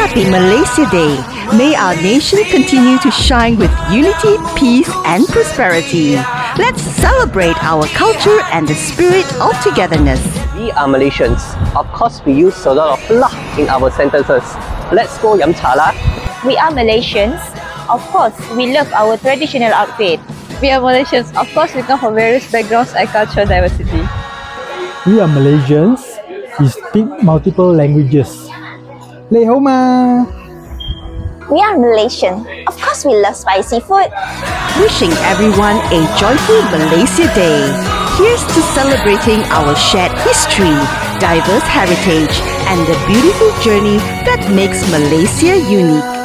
Happy Malaysia Day. May our nation continue to shine with unity, peace, and prosperity. Let's celebrate our culture and the spirit of togetherness. We are Malaysians. Of course, we use a lot of lah in our sentences. Let's go yam cha lah. We are Malaysians. Of course, we love our traditional outfit. We are Malaysians. Of course, we come from various backgrounds and cultural diversity. We are Malaysians. We speak multiple languages. Lei hou ma! We are Malaysian. Of course, we love spicy food. Wishing everyone a joyful Malaysia Day. Here's to celebrating our shared history, diverse heritage, and the beautiful journey that makes Malaysia unique.